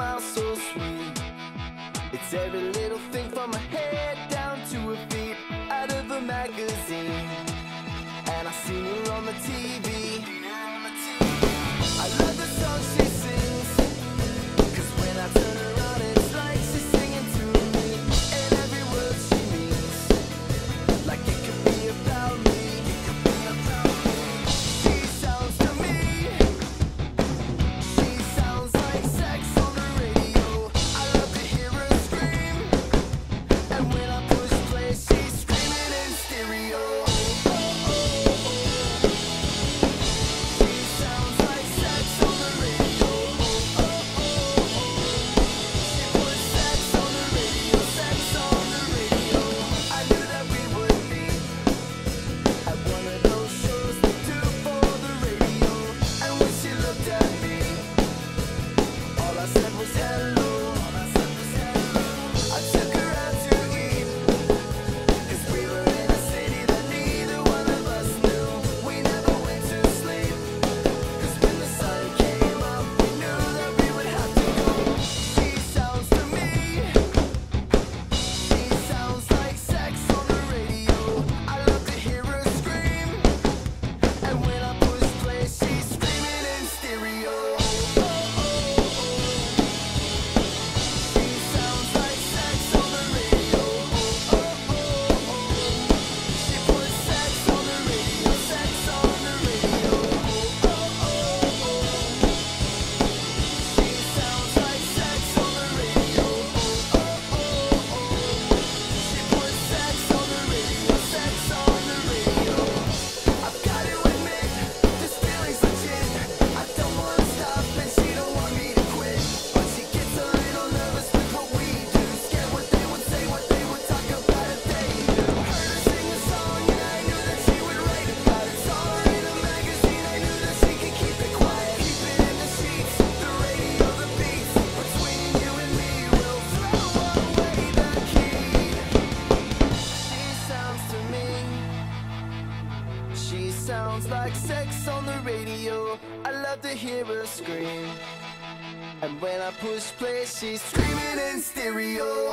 smile so sweet. It's every little thing from my head down sounds like sex on the radio. I love to hear her scream. And when I push play, she's screaming in stereo.